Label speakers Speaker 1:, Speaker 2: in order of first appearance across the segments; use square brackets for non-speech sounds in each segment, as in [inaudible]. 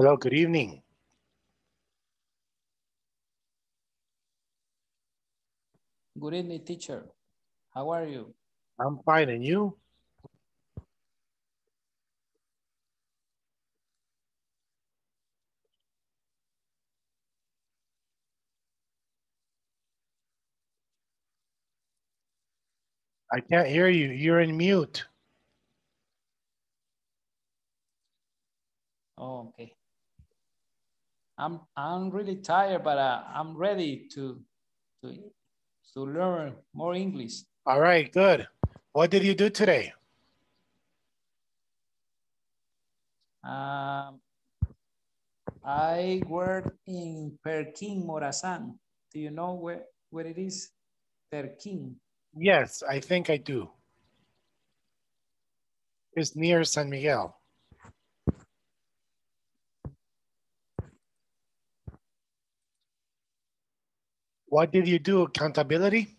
Speaker 1: Hello, good evening.
Speaker 2: Good evening, teacher. How are you?
Speaker 1: I'm fine, and you? I can't hear you. You're in mute.
Speaker 2: Oh, okay. I'm I'm really tired, but uh, I'm ready to to to learn more English.
Speaker 1: All right, good. What did you do today?
Speaker 2: Um, I work in Perquín Morazán. Do you know where where it is? Perquín.
Speaker 1: Yes, I think I do. It's near San Miguel. What did you do? Accountability?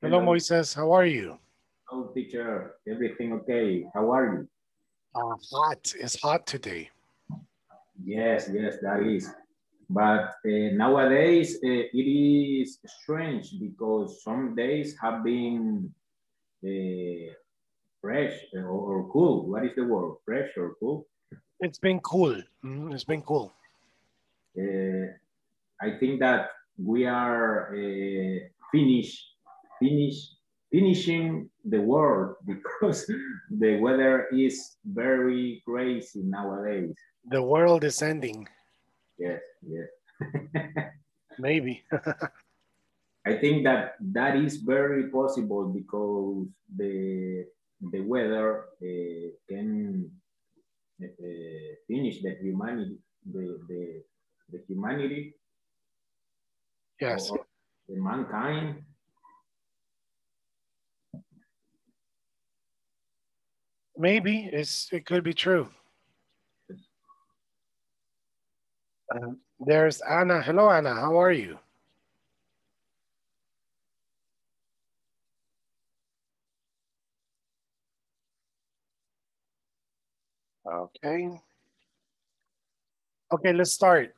Speaker 1: Hello, Moises. How are you?
Speaker 3: Hello, teacher. Everything okay? How are you?
Speaker 1: Uh, hot. It's hot today.
Speaker 3: Yes, yes, that is. But uh, nowadays uh, it is strange because some days have been uh, fresh or, or, cool. What is the word? Fresh or cool?
Speaker 1: It's been cool. Mm -hmm. It's been cool.
Speaker 3: Uh, I think that we are uh, finished finish finishing the world [laughs] because the weather is very crazy nowadays.
Speaker 1: The world is ending.
Speaker 3: Yes, yes. [laughs]
Speaker 1: Maybe.
Speaker 3: I think that that is very possible because the the weather uh, can uh, finish the humanity, the the, the humanity.
Speaker 1: Yes.
Speaker 3: the mankind
Speaker 1: Maybe it's it could be true. Uh, there's Anna. Hello, Anna. How are you? Okay. Okay, let's start.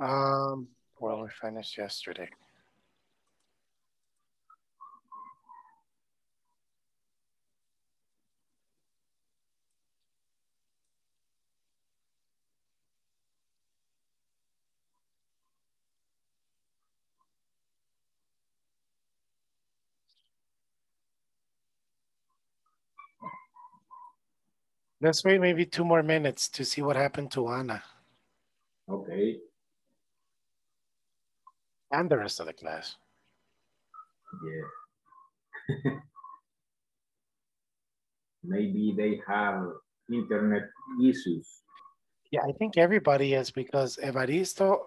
Speaker 1: Um, well, we finished yesterday. Let's wait maybe two more minutes to see what happened to Anna.
Speaker 3: Okay.
Speaker 1: And the rest of the class.
Speaker 3: Yeah. [laughs] maybe they have internet issues.
Speaker 1: Yeah, I think everybody is because Evaristo,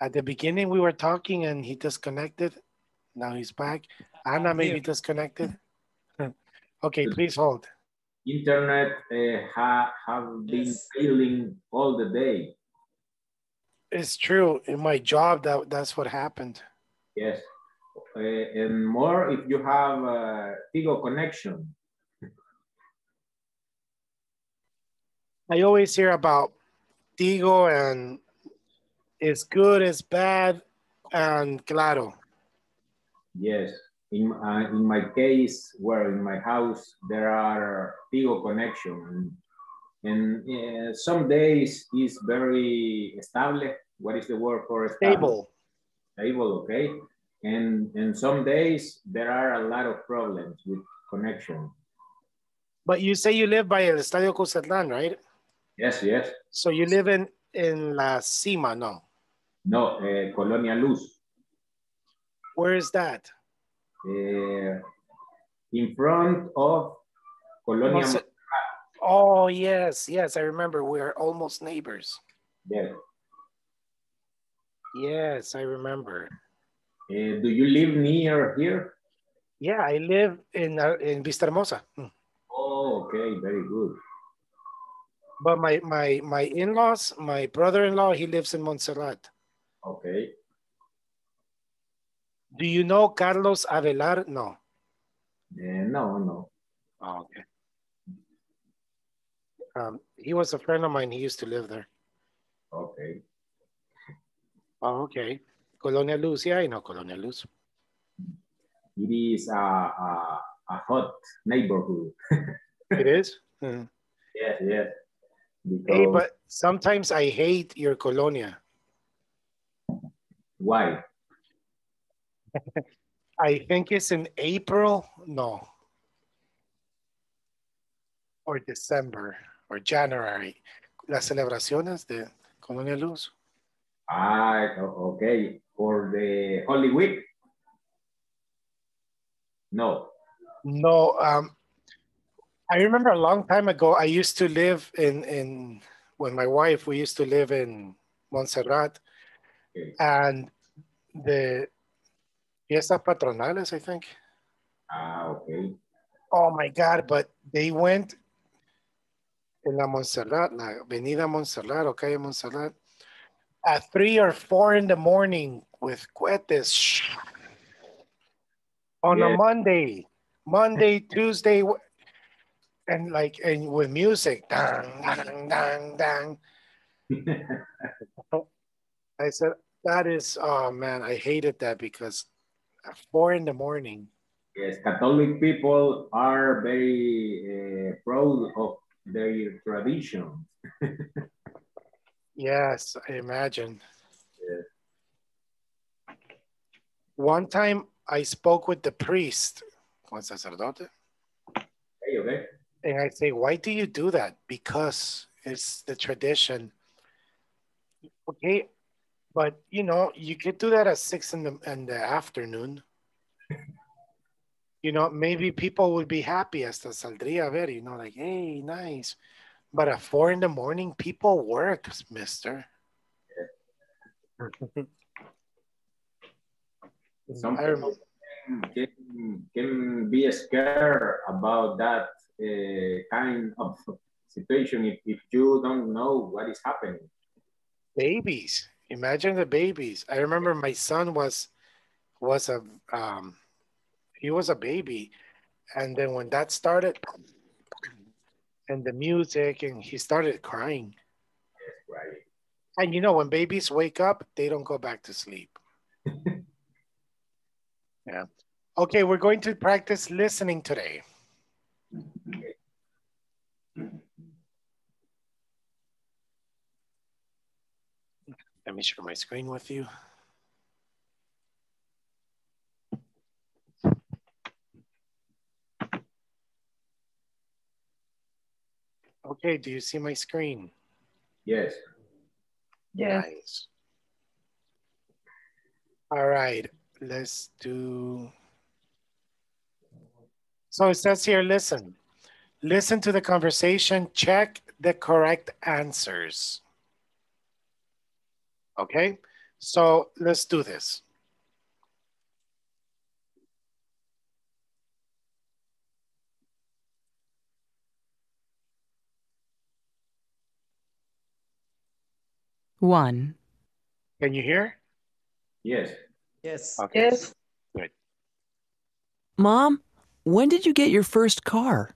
Speaker 1: at the beginning we were talking and he disconnected. Now he's back. Anna ah, maybe disconnected. [laughs] okay, please hold
Speaker 3: internet uh, ha, have been yes. failing all the day.
Speaker 1: It's true. In my job, that that's what happened.
Speaker 3: Yes, uh, and more if you have a Tigo connection.
Speaker 1: I always hear about Tigo and it's good, it's bad, and Claro.
Speaker 3: Yes in, uh, in my case, where in my house, there are Tigo connection. And, and uh, some days is very stable. What is the word for
Speaker 1: stable?
Speaker 3: Stable, stable okay. And, and some days there are a lot of problems with connection.
Speaker 1: But you say you live by El Estadio Cuscatlán, right?
Speaker 3: Yes, yes.
Speaker 1: So you live in, in La Cima, no?
Speaker 3: No, uh, Colonia Luz.
Speaker 1: Where is that?
Speaker 3: Uh, in front of Colonia.
Speaker 1: Oh, yes, yes, I remember. We're almost neighbors.
Speaker 3: Yes.
Speaker 1: Yes, I remember.
Speaker 3: Uh, do you live near here?
Speaker 1: Yeah, I live in uh, in Vista Hermosa. Hmm.
Speaker 3: Oh, okay, very good.
Speaker 1: But my my my in-laws, my brother-in-law, he lives in Montserrat.
Speaker 3: Okay.
Speaker 1: Do you know Carlos Avelar? No.
Speaker 3: Uh, no, no.
Speaker 1: Oh, okay. Um, he was a friend of mine. He used to live there.
Speaker 3: Okay.
Speaker 1: Oh, okay. Colonia Luz. Yeah, I know Colonia Luz.
Speaker 3: It is a, a, a hot neighborhood. [laughs]
Speaker 1: it is? Mm.
Speaker 3: yeah. yes.
Speaker 1: Because hey, but sometimes I hate your colonia.
Speaker 3: Why?
Speaker 1: I think it's in April. No. Or December or January. Las celebraciones de Colonia Luz.
Speaker 3: Ah, okay. For the Holy Week? No.
Speaker 1: No. Um, I remember a long time ago, I used to live in, in when my wife, we used to live in Montserrat. Okay. And the Fiestas Patronales, I think.
Speaker 3: Ah, okay.
Speaker 1: Oh my God, but they went in la Montserrat, la Avenida Montserrat Calle Montserrat, at three or four in the morning with cohetes on yeah. a Monday, Monday, [laughs] Tuesday, and like and with music, dang, dang, dang, dang. [laughs] I said, that is, oh man, I hated that because four in the morning.
Speaker 3: Yes, Catholic people are very uh, proud of their tradition. [laughs]
Speaker 1: yes, I imagine. Yes. One time I spoke with the priest, Juan Sacerdote.
Speaker 3: Hey, okay.
Speaker 1: And I say, why do you do that? Because it's the tradition. Okay, but you know, you could do that at six in the in the afternoon. you know, maybe people would be happy as the saldría ver, you know, like, hey, nice. But at four in the morning, people work, mister. [laughs]
Speaker 3: Some people can, can be scared about that uh, kind of situation if, if you don't know what is happening.
Speaker 1: Babies imagine the babies. I remember my son was was a um, he was a baby, and then when that started, and the music, and he started crying.
Speaker 3: Right.
Speaker 1: And you know, when babies wake up, they don't go back to sleep. [laughs] yeah. Okay, we're going to practice listening today. Let me share my screen with you. Okay, do you see my screen?
Speaker 3: Yes.
Speaker 1: Yes. Nice. All right, let's do. So it says here, listen. Listen to the conversation, check the correct answers. Okay, so let's do this.
Speaker 4: One.
Speaker 1: Can you hear?
Speaker 3: Yes.
Speaker 2: Yes.
Speaker 1: Okay. Yes. Good.
Speaker 4: Mom, when did you get your first car?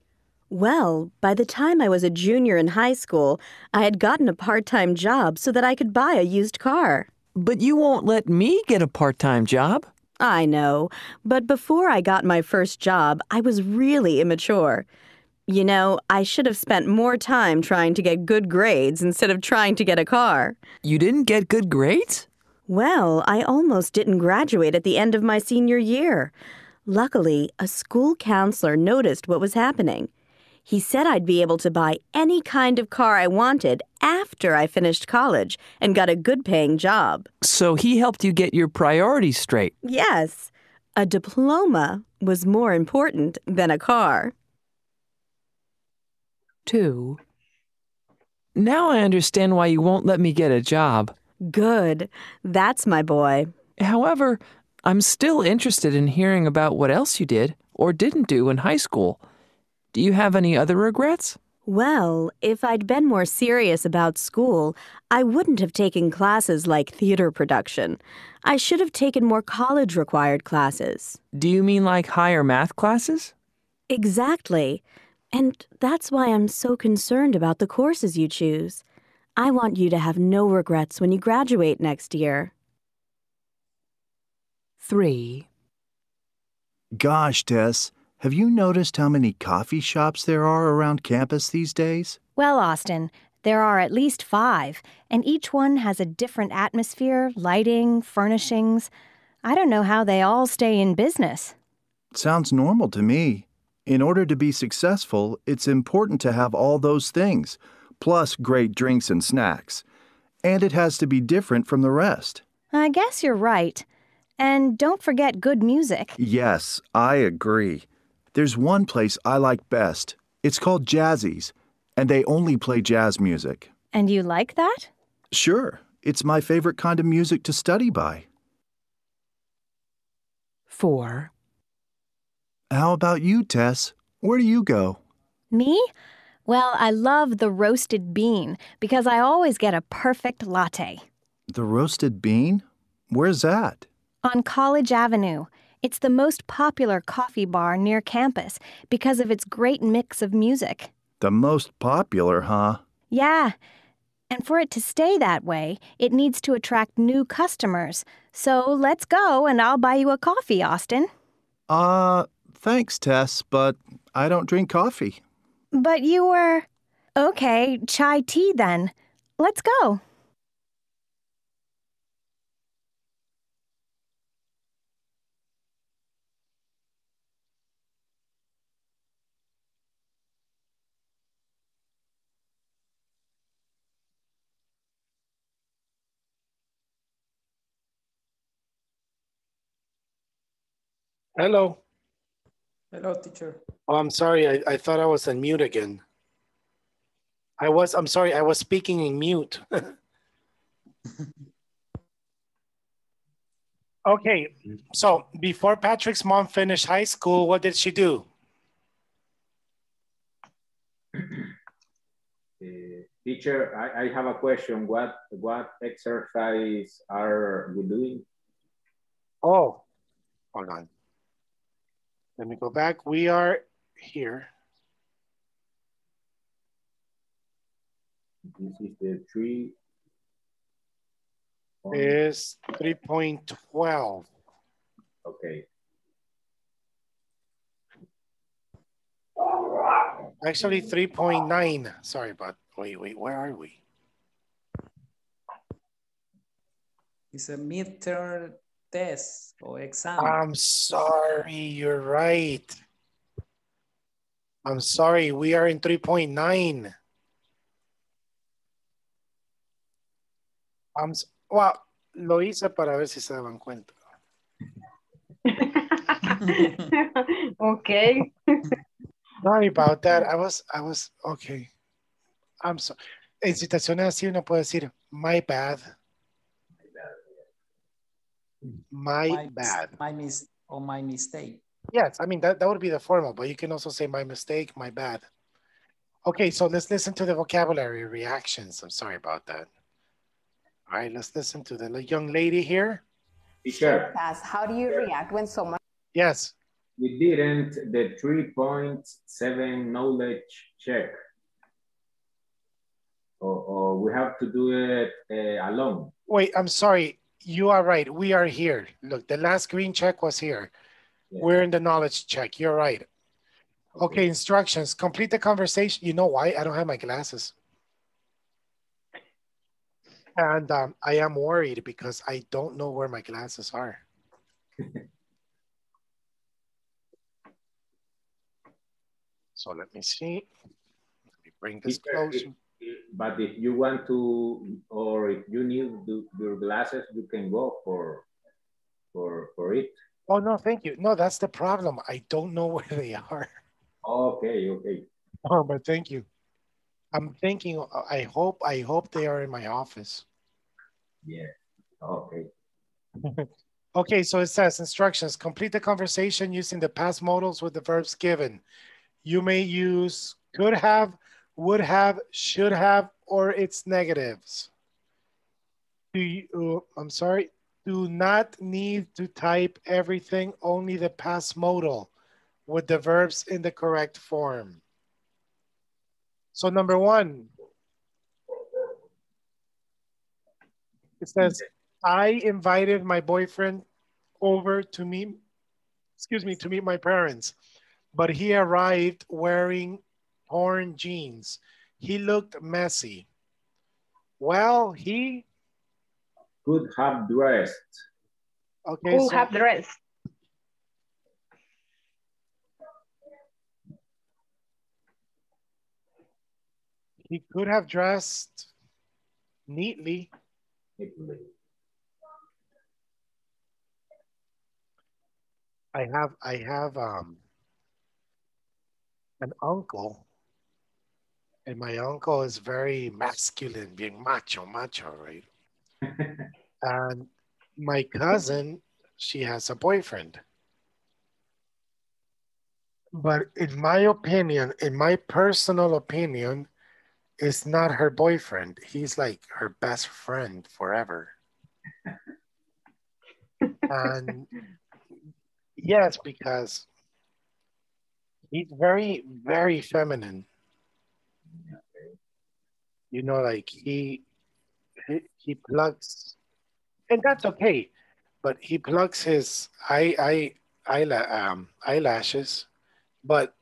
Speaker 5: Well, by the time I was a junior in high school, I had gotten a part time job so that I could buy a used car.
Speaker 4: But you won't let me get a part time job.
Speaker 5: I know, but before I got my first job, I was really immature. You know, I should have spent more time trying to get good grades instead of trying to get a car.
Speaker 4: You didn't get good grades?
Speaker 5: Well, I almost didn't graduate at the end of my senior year. Luckily, a school counselor noticed what was happening. He said I'd be able to buy any kind of car I wanted after I finished college and got a good paying job.
Speaker 4: So he helped you get your priorities straight?
Speaker 5: Yes. A diploma was more important than a car.
Speaker 4: Two. Now I understand why you won't let me get a job.
Speaker 5: Good. That's my boy.
Speaker 4: However, I'm still interested in hearing about what else you did or didn't do in high school. Do you have any other regrets?
Speaker 5: Well, if I'd been more serious about school, I wouldn't have taken classes like theater production. I should have taken more college required classes.
Speaker 4: Do you mean like higher math classes?
Speaker 5: Exactly. And that's why I'm so concerned about the courses you choose. I want you to have no regrets when you graduate next year.
Speaker 4: 3.
Speaker 6: Gosh, Tess, have you noticed how many coffee shops there are around campus these days?
Speaker 7: Well, Austin, there are at least five, and each one has a different atmosphere, lighting, furnishings. I don't know how they all stay in business.
Speaker 6: Sounds normal to me. In order to be successful, it's important to have all those things, plus great drinks and snacks. And it has to be different from the rest.
Speaker 7: I guess you're right. And don't forget good music.
Speaker 6: Yes, I agree. There's one place I like best. It's called Jazzy's, and they only play jazz music.
Speaker 7: And you like that?
Speaker 6: Sure, it's my favorite kind of music to study by.
Speaker 4: 4.
Speaker 6: How about you, Tess? Where do you go?
Speaker 7: Me? Well, I love the roasted bean because I always get a perfect latte.
Speaker 6: The roasted bean? Where's that?
Speaker 7: On College Avenue. It's the most popular coffee bar near campus because of its great mix of music.
Speaker 6: The most popular, huh?
Speaker 7: Yeah. And for it to stay that way, it needs to attract new customers. So let's go and I'll buy you a coffee, Austin.
Speaker 6: Uh, thanks, Tess, but I don't drink coffee.
Speaker 7: But you were. Okay, chai tea then. Let's go.
Speaker 1: Hello.
Speaker 2: Hello, teacher.
Speaker 1: Oh, I'm sorry. I, I thought I was on mute again. I was, I'm sorry. I was speaking in mute. [laughs] okay. So before Patrick's mom finished high school, what did she do?
Speaker 3: Uh, teacher, I, I have a question. What what exercise are we doing?
Speaker 1: Oh, hold on. Let me go back. We are here.
Speaker 3: This is the three.
Speaker 1: Is 3.12.
Speaker 3: Okay.
Speaker 1: Actually 3.9. Sorry, but wait, wait, where are we?
Speaker 2: It's a midterm test or exam.
Speaker 1: I'm sorry, you're right. I'm sorry, we are in 3.9. I'm, s- well, lo hice para ver si se daban cuenta. [laughs]
Speaker 8: okay.
Speaker 1: Sorry about that. I was, I was, okay. I'm sorry. En situaciones así uno puede decir, my bad. My
Speaker 2: my,
Speaker 1: bad.
Speaker 2: My mis or my mistake.
Speaker 1: Yes, I mean, that, that would be the formal, but you can also say my mistake, my bad. Okay, so let's listen to the vocabulary reactions. I'm sorry about that. All right, let's listen to the young lady here.
Speaker 3: Teacher,
Speaker 8: Pass. How do you react when someone
Speaker 1: Yes.
Speaker 3: we didn't the 3.7 knowledge check. Or, or we have to do it uh, alone.
Speaker 1: Wait, I'm sorry. You are right. We are here. Look, the last green check was here.
Speaker 3: Yeah.
Speaker 1: We're in the knowledge check. You're right. Okay, instructions. Complete the conversation. You know why? I don't have my glasses. And um, I am worried because I don't know where my glasses are. [laughs] so let me see. Let me bring this closer.
Speaker 3: But if you want to, or if you need the, your glasses, you can go for, for, for it.
Speaker 1: Oh, no, thank you. No, that's the problem. I don't know [laughs] where they are.
Speaker 3: Okay, okay. [laughs]
Speaker 1: Oh, but thank you. I'm thinking, I hope, I hope they are in my office.
Speaker 3: Yeah, okay. [laughs]
Speaker 1: Okay, so it says instructions, complete the conversation using the past modals with the verbs given. You may use could have, would have, should have, or its negatives. Do you, I'm sorry, do not need to type everything, only the past modal with the verbs in the correct form. So number one, it says, I invited my boyfriend over to meet, excuse me, to meet my parents, but he arrived wearing torn jeans. He looked messy. Well, he
Speaker 3: Could have dressed.
Speaker 1: okay.
Speaker 8: Who
Speaker 1: so-
Speaker 8: have dressed?
Speaker 1: He could have dressed neatly. I have I have um an uncle, and my uncle is very masculine, being macho, macho, right? [laughs] and my cousin, she has a boyfriend. But in my opinion, in my personal opinion, it's not her boyfriend. He's like her best friend forever. and yes, because he's very, very feminine. You know, like he he, he plugs, and that's okay. But he plugs his eye eye um, eyelashes, but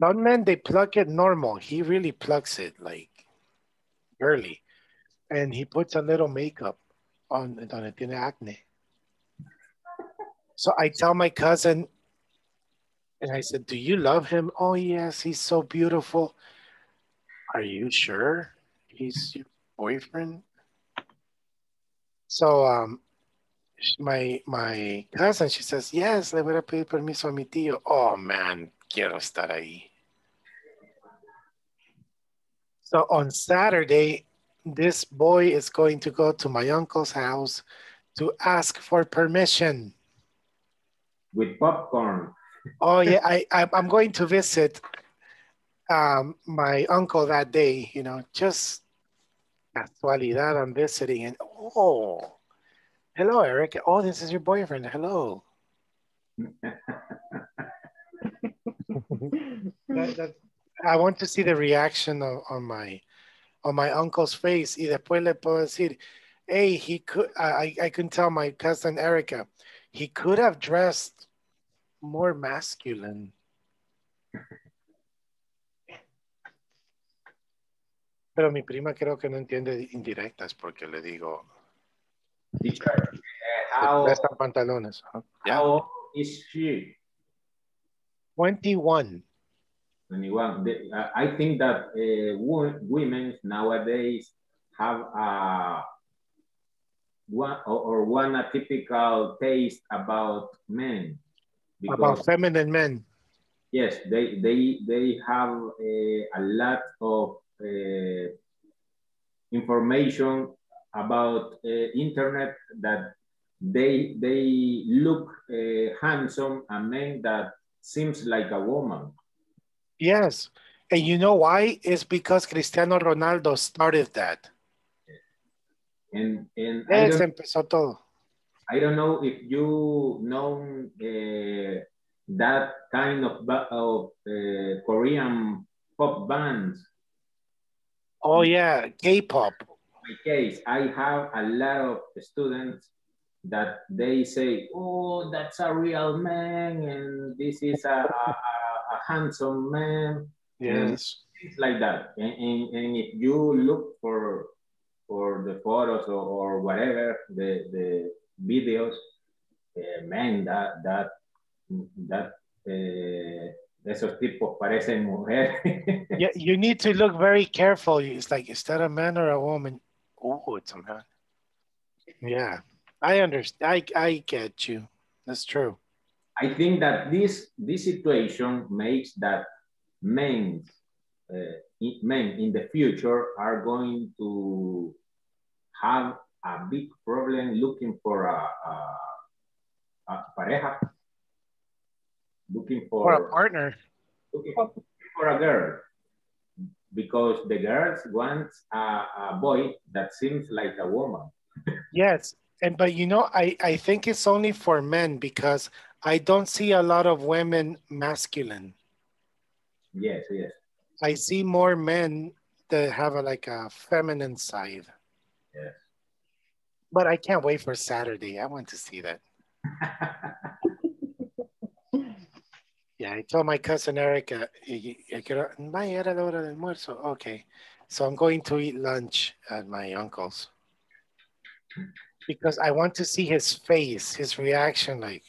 Speaker 1: some men they pluck it normal. He really plugs it like early, and he puts a little makeup on donde tiene acne. So I tell my cousin, and I said, "Do you love him?" Oh yes, he's so beautiful. Are you sure he's your boyfriend? So um, my my cousin, she says, "Yes, le voy a pedir permiso a mi tío." Oh man, quiero estar ahí. So on Saturday, this boy is going to go to my uncle's house to ask for permission.
Speaker 3: With popcorn.
Speaker 1: Oh yeah, I, I I'm going to visit um, my uncle that day. You know, just casualidad. I'm visiting, and oh, hello, Eric. Oh, this is your boyfriend. Hello. That- that- I want to see the reaction of, on my on my uncle's face. Y después le puedo decir, hey, he could. I I can tell my cousin Erica, he could have dressed more masculine. Pero mi prima creo que no entiende indirectas porque le digo,
Speaker 3: Teacher, uh, how,
Speaker 1: prestan pantalones. Huh? Yeah.
Speaker 3: how old is she?
Speaker 1: 21.
Speaker 3: 21. The- uh, I think that uh, wo- women nowadays have a one or, or one a typical taste about men.
Speaker 1: About feminine men.
Speaker 3: yes, they they they have a, a lot of uh, information about uh, internet that they they look uh, handsome a man that seems like a woman.
Speaker 1: Yes. And you know why? It's because Cristiano Ronaldo started that.
Speaker 3: And and I
Speaker 1: Él se
Speaker 3: don't,
Speaker 1: empezó todo.
Speaker 3: I don't know if you know uh, that kind of of uh, Korean pop bands.
Speaker 1: Oh yeah, K-pop.
Speaker 3: my case, I have a lot of students that they say, "Oh, that's a real man, and this is a, a, a- handsome man."
Speaker 1: Yes.
Speaker 3: Things like that. And, and, and if you look for for the photos or, or whatever the the videos, uh, man, that that that uh, esos tipos parecen mujeres. [laughs]
Speaker 1: Yeah, you need to look very careful. It's like, is that a man or a woman? Oh, it's a man. Yeah, I understand. I, I get you. That's true.
Speaker 3: I think that this this situation makes that men uh, men in the future are going to have a big problem looking for a, a, a pareja, looking
Speaker 1: Or
Speaker 3: for
Speaker 1: a partner.
Speaker 3: looking for a girl. because the girls want a, a boy that seems like a woman. [laughs]
Speaker 1: yes, and but you know, I I think it's only for men because I don't see a lot of women masculine.
Speaker 3: Yes, yes.
Speaker 1: I see more men that have a, like a feminine side.
Speaker 3: Yes.
Speaker 1: But I can't wait for Saturday. I want to see that. [laughs] yeah, I told my cousin Erica, vaya, era la hora del almuerzo. Okay. So I'm going to eat lunch at my uncle's because I want to see his face, his reaction, like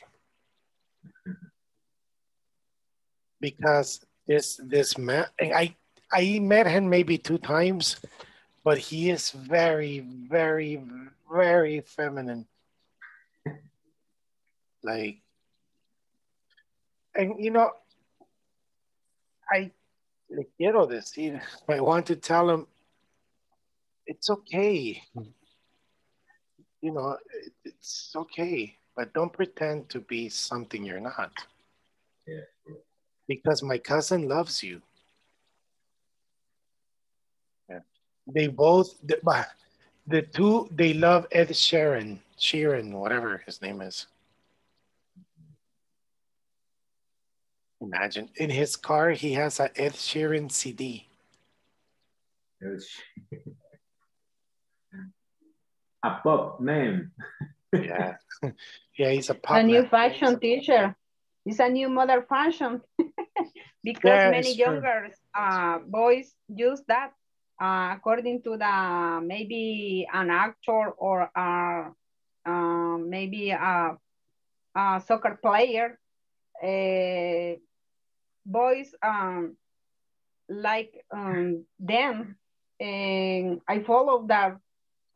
Speaker 1: because this this man, I I met him maybe two times, but he is very, very, very feminine. Like, and you know, I le quiero decir, [laughs] I want to tell him it's okay. You know, it's okay, but don't pretend to be something you're not.
Speaker 3: Yeah.
Speaker 1: Because my cousin loves you. Yeah. They both, the, the two, they love Ed Sheeran, Sheeran, whatever his name is. Imagine in his car, he has a Ed Sheeran CD.
Speaker 3: a pop name.
Speaker 1: yeah, [laughs] yeah, he's a pop.
Speaker 8: A new fashion teacher. It's a new modern fashion [laughs] because yeah, many younger uh, boys use that uh, according to the maybe an actor or a, uh, maybe a, a, soccer player, uh, boys um, like um, them, and I follow that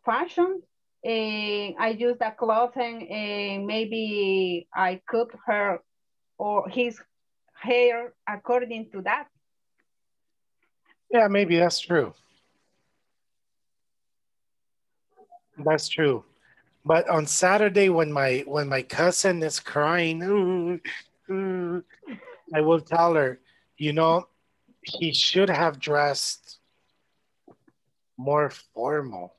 Speaker 8: fashion. And I use the clothing and maybe I cut her or his hair according to that.
Speaker 1: Yeah, maybe that's true. That's true. But on Saturday, when my when my cousin is crying, ooh, ooh, I will tell her, you know, he should have dressed more formal.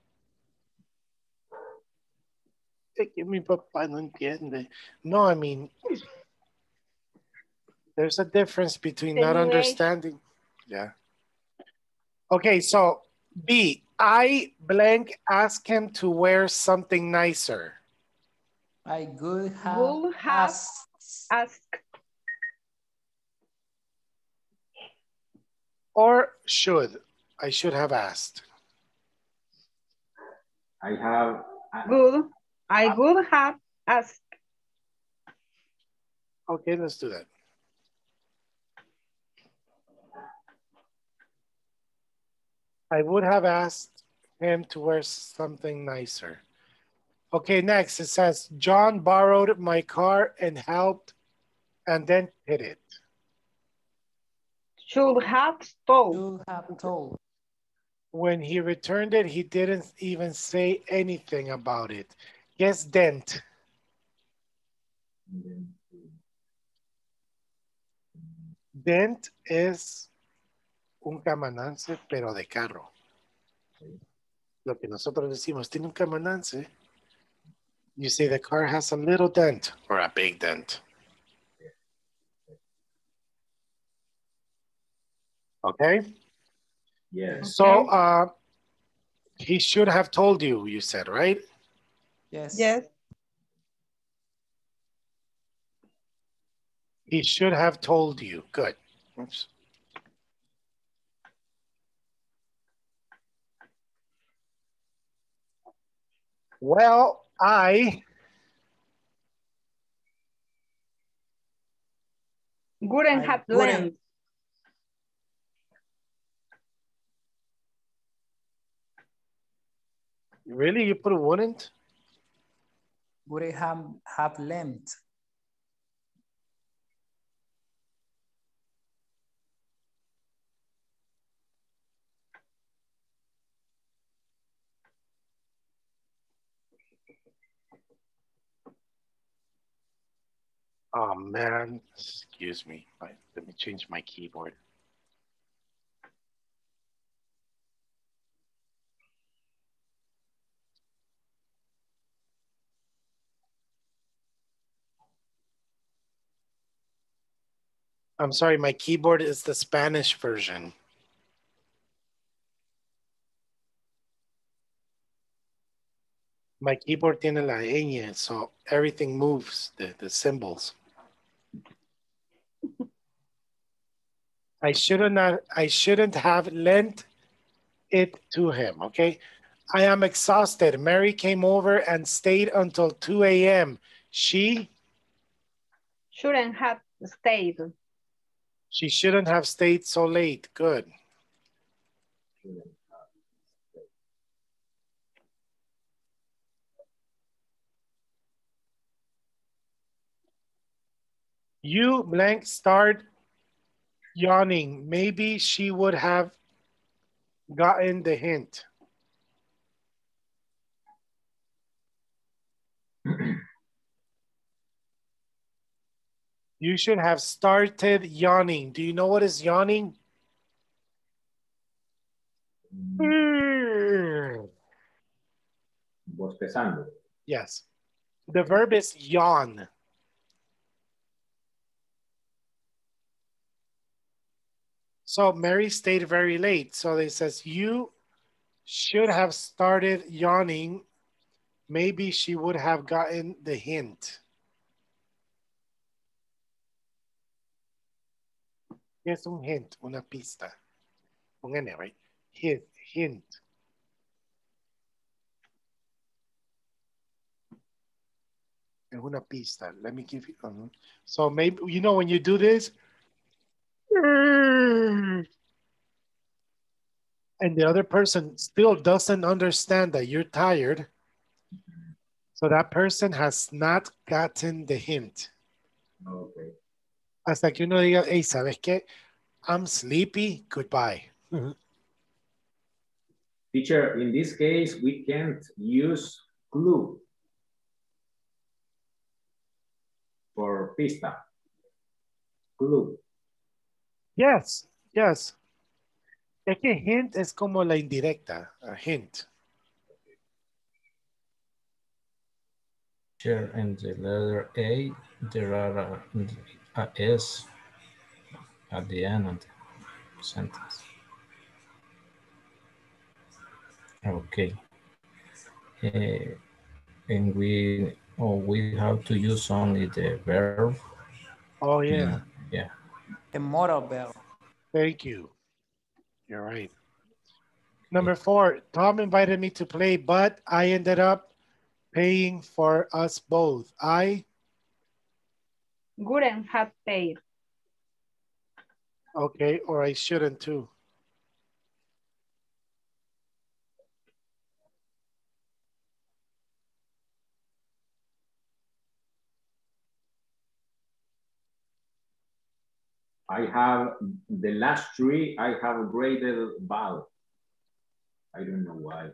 Speaker 1: que mi papá no entiende. No, I mean, there's a difference between not understanding. Yeah. Okay, so B, I blank ask him to wear something nicer.
Speaker 2: I could have,
Speaker 8: would have asked. asked.
Speaker 1: Or should. I should have asked.
Speaker 3: I have.
Speaker 8: Good. I would have asked.
Speaker 1: Okay, let's do that. I would have asked him to wear something nicer. Okay, next it says, John borrowed my car and helped and then hit it.
Speaker 8: Should have told.
Speaker 2: Should have told.
Speaker 1: When he returned it, he didn't even say anything about it. Yes, dent. Dent is un camanance, pero de carro. Lo que nosotros decimos, tiene un camanance. You say the car has a little dent or a big dent. Okay?
Speaker 3: Yes.
Speaker 1: So uh, he should have told you, you said, right?
Speaker 2: Yes.
Speaker 8: Yes.
Speaker 1: He should have told you. Good. Oops. Well, I
Speaker 8: wouldn't have learned.
Speaker 1: Really? You put a wouldn't?
Speaker 2: Would it have, have lent?
Speaker 1: Oh man, excuse me. Let me change my keyboard. I'm sorry, my keyboard is the Spanish version. My keyboard tiene la ñ, so everything moves, the, the symbols. I shouldn't have, I shouldn't have lent it to him, okay? I am exhausted. Mary came over and stayed until 2 a.m. She
Speaker 8: shouldn't have stayed.
Speaker 1: She shouldn't have stayed so late. Good. You blank start yawning. Maybe she would have gotten the hint. [clears throat] you should have started yawning. Do you know what is yawning?
Speaker 3: Bostezando.
Speaker 1: Yes. The verb is yawn. So Mary stayed very late. So it says, you should have started yawning. Maybe she would have gotten the hint. Es un hint, una pista. N, right? Hint, hint. Es una pista. Let me give you. Uh -huh. So maybe, you know, when you do this, Mm. and the other person still doesn't understand that you're tired. So that person has not gotten the hint.
Speaker 3: Okay.
Speaker 1: Hasta que uno diga, hey, ¿sabes qué? I'm sleepy, goodbye. [laughs]
Speaker 3: Teacher, in this case, we can't use clue for pista. Clue.
Speaker 1: Yes, yes. Es que hint es como la indirecta, a hint.
Speaker 9: Sure, in the letter A, there are a, a S at the end of the sentence. Okay. Uh, and we oh we have to use only the verb.
Speaker 1: Oh yeah.
Speaker 9: Yeah.
Speaker 2: The modal verb.
Speaker 1: Thank you. You're right. Number four, Tom invited me to play, but I ended up paying for us both. I
Speaker 8: wouldn't have paid.
Speaker 1: Okay, or I shouldn't too.
Speaker 3: I have the last three, I have a graded value. I don't know why.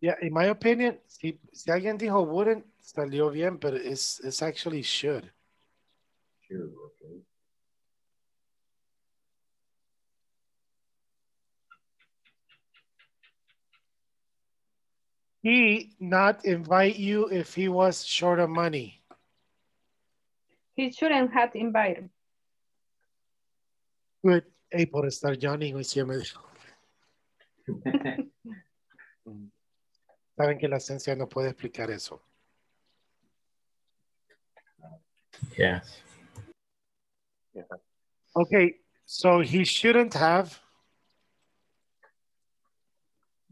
Speaker 1: Yeah, in my opinion, si, si alguien dijo wouldn't, salió bien, but it's, it's actually should.
Speaker 3: Should, okay.
Speaker 1: He not invite you if he was short of money.
Speaker 8: He shouldn't have invited.
Speaker 1: Good. Hey, por estar Johnny, hoy sí me dijo. [laughs] Saben que la esencia no puede explicar eso.
Speaker 9: Yes.
Speaker 1: Yeah. Okay, so he shouldn't have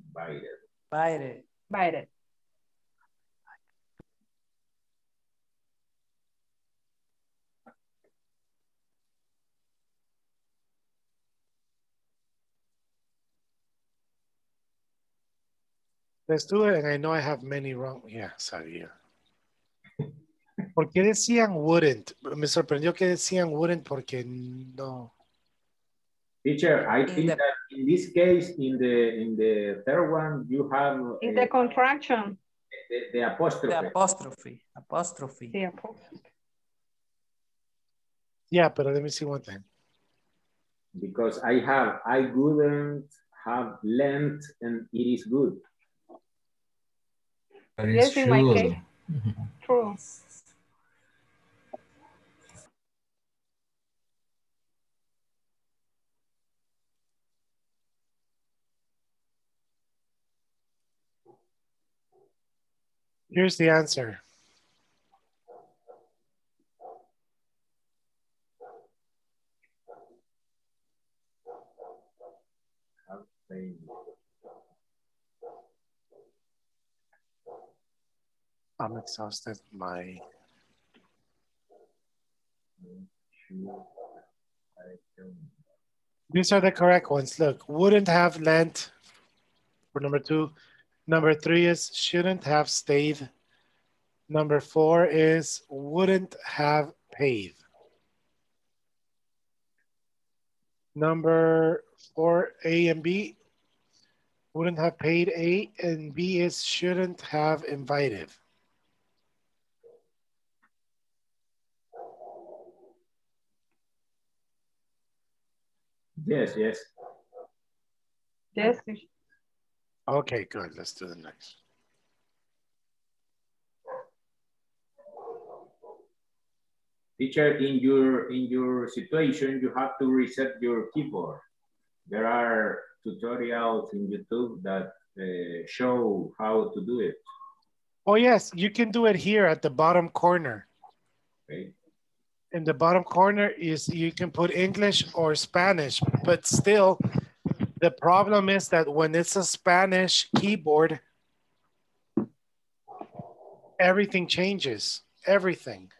Speaker 3: invited.
Speaker 2: Invited.
Speaker 8: Invited.
Speaker 1: Let's do it, and I know I have many wrong. Yeah, sabía. ¿Por qué decían wouldn't? Me sorprendió que decían wouldn't porque no.
Speaker 3: Teacher, I think that in this case, in the in the third one, you have
Speaker 8: in eh, the contraction.
Speaker 3: The, the apostrophe.
Speaker 2: The apostrophe. Apostrophe.
Speaker 8: The apostrophe.
Speaker 1: Yeah, but let me see one thing.
Speaker 3: Because I have, I wouldn't have lent, and it is good.
Speaker 9: But
Speaker 8: yes,
Speaker 9: true.
Speaker 8: in my case. True.
Speaker 1: Here's the answer. I'm exhausted. My these are the correct ones. Look, wouldn't have lent for number two. Number three is shouldn't have stayed. Number four is wouldn't have paid. Number four, A and B, wouldn't have paid A, and B is shouldn't have invited.
Speaker 3: Yes, yes.
Speaker 8: Yes.
Speaker 1: Okay, good. Let's do the next.
Speaker 3: Teacher, in your in your situation, you have to reset your keyboard. There are tutorials in YouTube that uh, show how to do it.
Speaker 1: Oh yes, you can do it here at the bottom corner.
Speaker 3: Okay.
Speaker 1: In the bottom corner is you can put English or Spanish, but still the problem is that when it's a Spanish keyboard, everything changes, everything.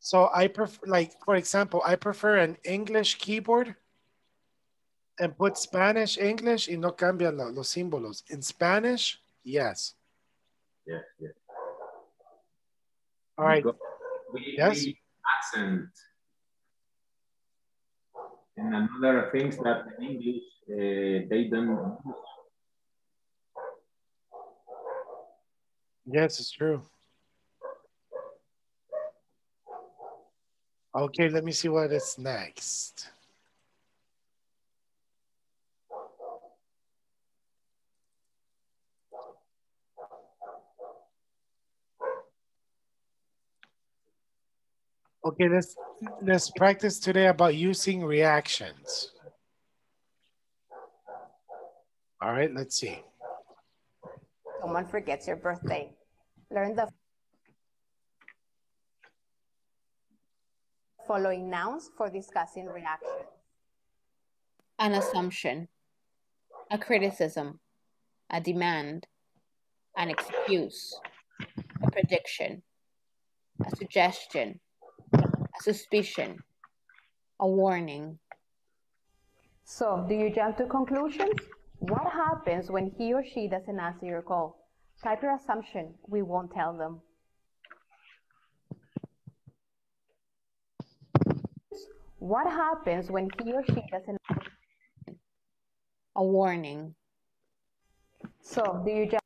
Speaker 1: So I prefer, like, for example, I prefer an English keyboard and put Spanish, English, y no cambian los símbolos. In Spanish, yes.
Speaker 3: Yes, yes.
Speaker 1: All right.
Speaker 3: We,
Speaker 1: yes.
Speaker 3: We accent. And another things that in English uh, they don't use.
Speaker 1: Yes, it's true. Okay, let me see what is next. Okay, let's let's practice today about using reactions. All right, let's see.
Speaker 10: Someone forgets your birthday. Learn the following nouns for discussing reactions.
Speaker 11: An assumption, a criticism, a demand, an excuse, a prediction, a suggestion, a suspicion, a warning.
Speaker 10: So, do you jump to conclusions? What happens when he or she doesn't answer your call? Type your assumption. We won't tell them. What happens when he or she doesn't?
Speaker 11: A warning.
Speaker 10: So, do you just?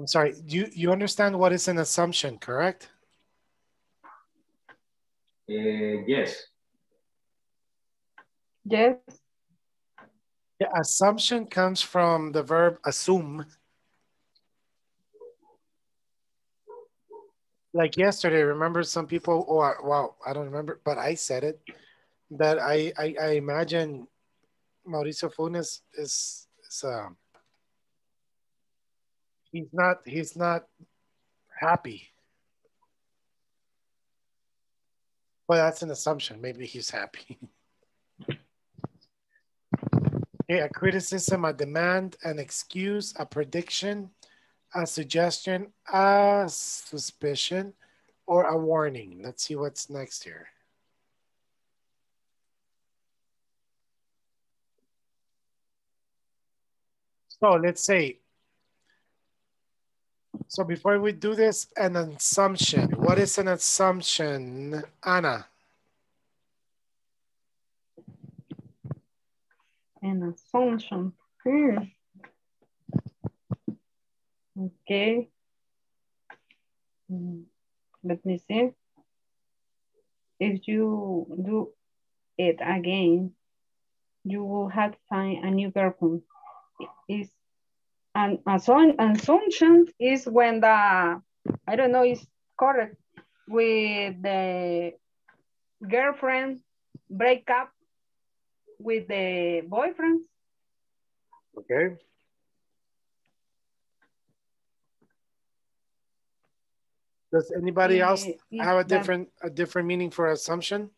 Speaker 1: I'm sorry, you, you understand what is an assumption, correct?
Speaker 3: Uh, yes.
Speaker 8: Yes.
Speaker 1: The assumption comes from the verb assume. Like yesterday, remember some people, oh, wow, I don't remember, but I said it, that I, I, I imagine Mauricio Funes is, is um, he's not, he's not happy. Well, that's an assumption. Maybe he's happy. [laughs] Okay, a criticism, a demand, an excuse, a prediction, a suggestion, a suspicion, or a warning. Let's see what's next here. So let's say, so before we do this, an assumption. What is an assumption, Anna?
Speaker 8: An assumption. Hmm. Okay. Mm, Let me see. If you do it again, you will have to find a new girlfriend. Is an assumption is when the I don't know is correct. With the girlfriend break up with the boyfriend.
Speaker 1: Okay. Does anybody else
Speaker 8: Uh,
Speaker 1: have a different a different meaning for assumption?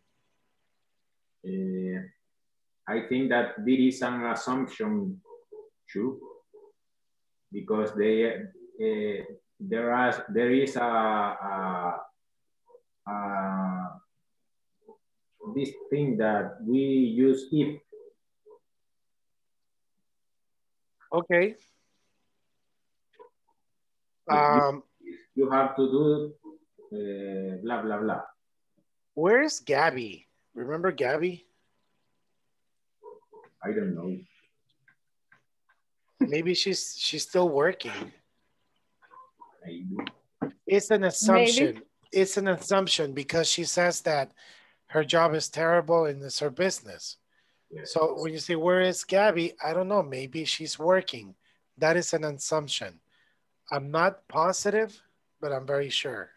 Speaker 3: Uh, I think that there is an assumption too, because they uh, there are there is a, a, a this thing that we use if
Speaker 1: Okay. Um,
Speaker 3: you have to do uh, blah blah blah.
Speaker 1: where's Gabby? Remember Gabby?
Speaker 3: I don't know.
Speaker 1: Maybe she's she's still working. It's an assumption. It's an assumption because she says that her job is terrible and it's her business. So when you say where is Gabby, I don't know. Maybe she's working. That is an assumption. I'm not positive, but I'm very sure.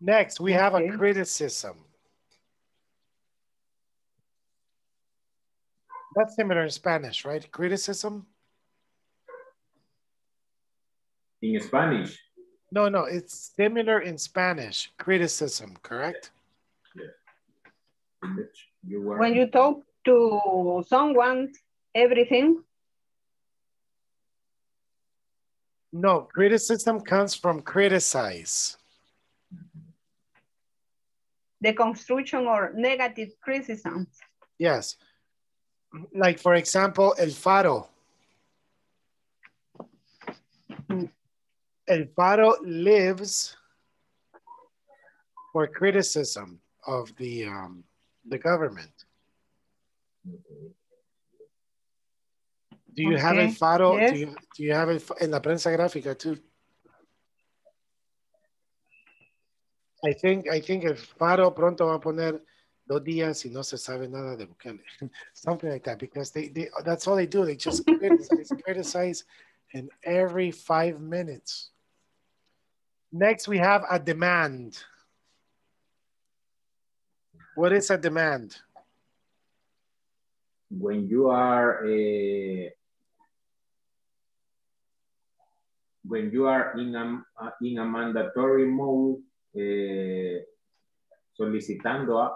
Speaker 1: Next, we have a criticism. That's similar in Spanish, right? Criticism?
Speaker 3: In Spanish,
Speaker 1: No, no, it's similar in Spanish. Criticism, correct?
Speaker 3: you were
Speaker 8: When you talk to someone, everything,
Speaker 1: No, criticism comes from criticize.
Speaker 8: the construction or negative criticism.
Speaker 1: Yes. Like, for example, El Faro. El Faro lives for criticism of the, um, the government. Do you have El Faro?
Speaker 8: yes.
Speaker 1: Do, you, do you have it in la prensa gráfica too? I think, I think El Faro pronto va a poner dos días y no se sabe nada de Bukele. [laughs] Something like that, because they, they that's all they do. They just criticize, criticize in every five minutes. Next, we have a demand. What is a demand?
Speaker 3: when you are uh, when you are in a in a mandatory mode uh, solicitando a,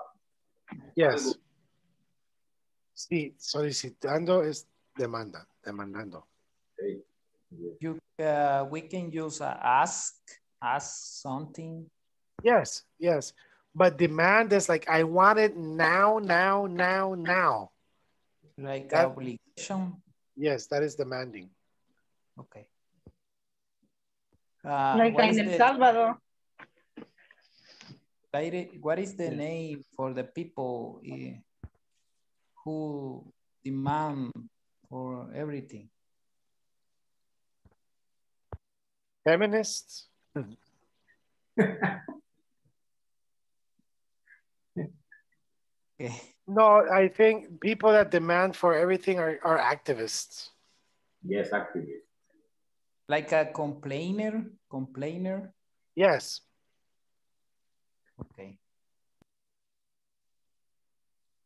Speaker 1: Yes. Sí, solicitando es demanda, demandando.
Speaker 2: You, uh, we can use uh, ask, ask something.
Speaker 1: Yes, yes. But demand is like, I want it now, now, now, now.
Speaker 2: Like
Speaker 1: That-
Speaker 2: obligation.
Speaker 1: Yes, that is demanding.
Speaker 2: Okay. Uh,
Speaker 8: like in
Speaker 2: is
Speaker 8: El
Speaker 2: the-
Speaker 8: Salvador.
Speaker 2: Laire, What is the name for the people eh, who demand for everything?
Speaker 1: Feminists?
Speaker 2: Okay.
Speaker 1: No, I think people that demand for everything are, are activists.
Speaker 3: yes activist
Speaker 2: Like a complainer, complainer.
Speaker 1: Yes.
Speaker 2: Okay.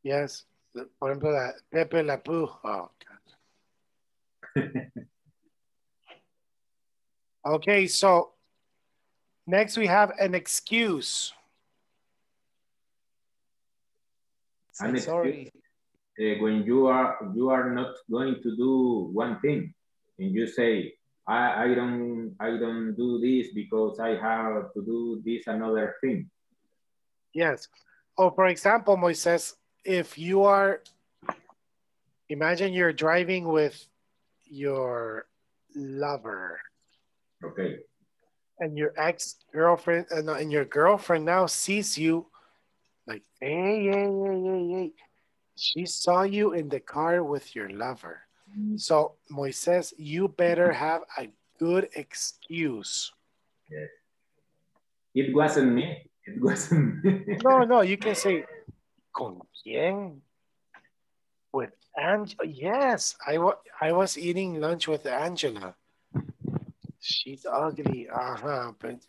Speaker 1: Yes. Por ejemplo, la Pepe La Poo. Oh, God. Okay, so next we have an excuse.
Speaker 2: Say
Speaker 3: An
Speaker 2: sorry.
Speaker 3: uh, when you are you are not going to do one thing and you say I, I don't I don't do this because I have to do this another thing
Speaker 1: Yes. Or for example, Moises, if you are, imagine you're driving with your lover
Speaker 3: okay
Speaker 1: and your ex-girlfriend and, uh, and your girlfriend now sees you like, hey, hey, hey, hey, hey. She saw you in the car with your lover. Mm-hmm. So Moises, you better have a good excuse.
Speaker 3: yes it wasn't me it [laughs] wasn't.
Speaker 1: No, no, you can say, ¿con quién? With Angela. Yes, I, wa- I was eating lunch with Angela. She's ugly. Uh-huh. But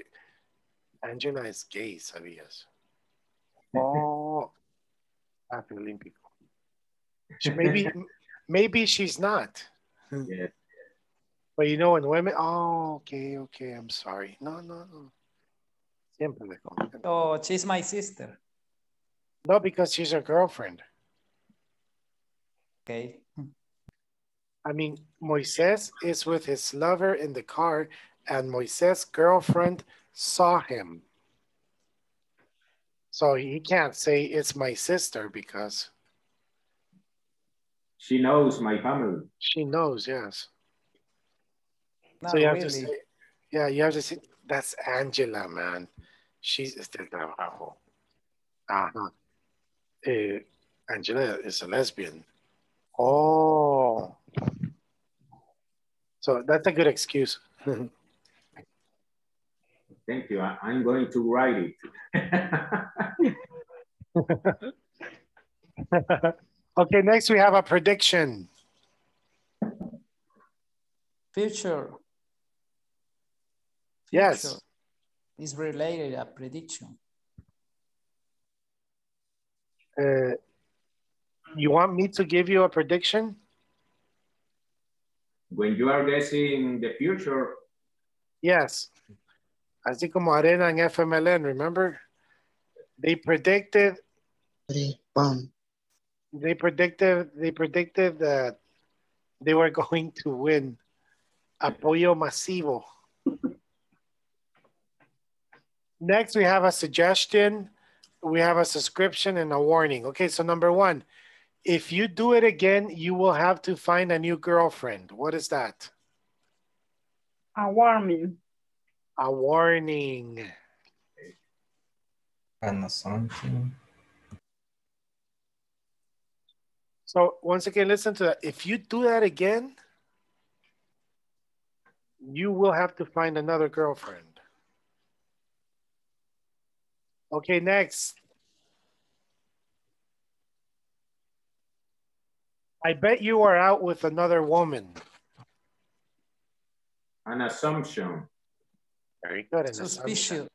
Speaker 1: Angela is gay, ¿sabías? Oh, happy Olímpico. Maybe, maybe she's not.
Speaker 3: Yeah.
Speaker 1: But you know, when women, oh, okay, okay, I'm sorry. No, no, no. Siempre le comento.
Speaker 2: Oh, she's my sister.
Speaker 1: No, because she's her girlfriend.
Speaker 2: Okay.
Speaker 1: I mean, Moises is with his lover in the car, and Moises' girlfriend saw him. So he can't say it's my sister because
Speaker 3: She knows my family.
Speaker 1: she knows, yes.
Speaker 2: Not
Speaker 1: so you have
Speaker 2: really.
Speaker 1: to say, yeah, you have to say, that's Angela, man. She's del trabajo. Uh-huh. Eh, Angela is a lesbian. Oh. So that's a good excuse. [laughs]
Speaker 3: Thank you. I, I'm going to write it. [laughs]
Speaker 1: okay, next we have a prediction.
Speaker 2: Future.
Speaker 1: Yes.
Speaker 2: Future Is related a prediction.
Speaker 1: Uh, you want me to give you a prediction?
Speaker 3: when you are guessing the future,
Speaker 1: Yes. Así como Arena and FMLN, remember? They predicted they predicted they predicted that they were [laughs] going to win apoyo masivo. Next, we have a suggestion, we have a subscription and a warning. Okay, so number one, if you do it again, you will have to find a new girlfriend. What is that?
Speaker 8: A warning.
Speaker 1: A warning.
Speaker 9: An assumption.
Speaker 1: So once again, listen to that. If you do that again, you will have to find another girlfriend. Okay, next. I bet you are out with another woman.
Speaker 3: an assumption.
Speaker 1: Very good. an
Speaker 2: Suspicious.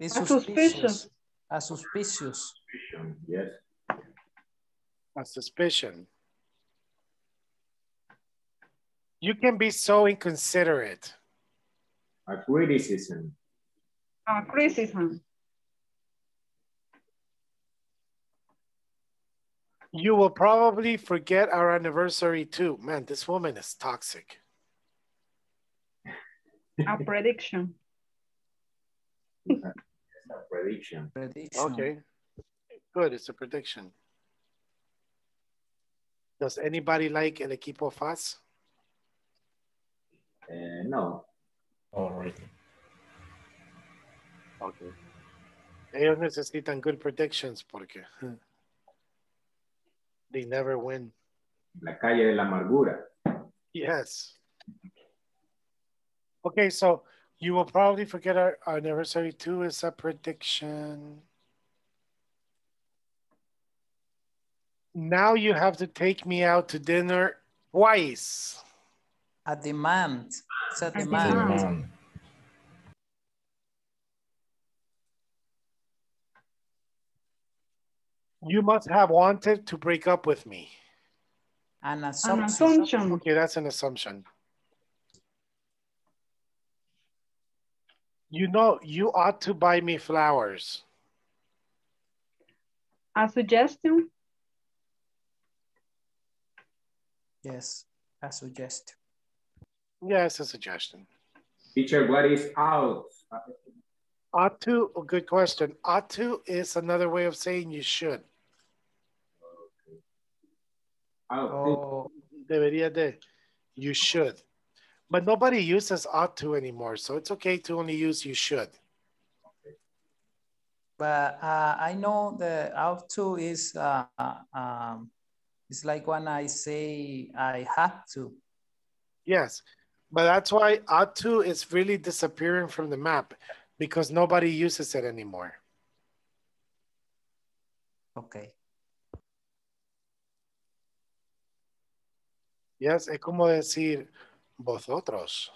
Speaker 2: It's
Speaker 8: A
Speaker 2: suspicious. A suspicious.
Speaker 3: Yes.
Speaker 1: A suspicion. You can be so inconsiderate.
Speaker 3: A criticism.
Speaker 8: A criticism.
Speaker 1: You will probably forget our anniversary too. Man, this woman is toxic.
Speaker 8: A prediction.
Speaker 3: A prediction.
Speaker 2: Prediction.
Speaker 1: Okay, good. It's a prediction. Does anybody like El Equipo FAS?
Speaker 3: Uh, no.
Speaker 9: Already.
Speaker 1: Okay. Ellos necesitan good predictions porque they never win.
Speaker 3: La calle de la amargura.
Speaker 1: Yes. Okay, so you will probably forget our, our anniversary too is a prediction. Now you have to take me out to dinner twice.
Speaker 2: A demand. It's a
Speaker 8: A
Speaker 2: demand.
Speaker 8: demand.
Speaker 9: Demand.
Speaker 1: You must have wanted to break up with me.
Speaker 2: An
Speaker 8: An
Speaker 2: assumption.
Speaker 8: assumption.
Speaker 1: Okay, that's an assumption. You know, you ought to buy me flowers.
Speaker 8: A suggestion.
Speaker 2: Yes, a suggestion.
Speaker 1: Yeah, it's a suggestion.
Speaker 3: Teacher, what is out?
Speaker 1: Ought to, a good question. Ought to is another way of saying you should.
Speaker 3: Out.
Speaker 2: Oh,
Speaker 1: Debería de, you should. But nobody uses ought to anymore, so it's okay to only use you should.
Speaker 2: but uh, I know the out to is uh, um, it's like when I say I have to.
Speaker 1: Yes, but that's why ought to is really disappearing from the map because nobody uses it anymore.
Speaker 2: Okay.
Speaker 1: Yes, es como decir vosotros.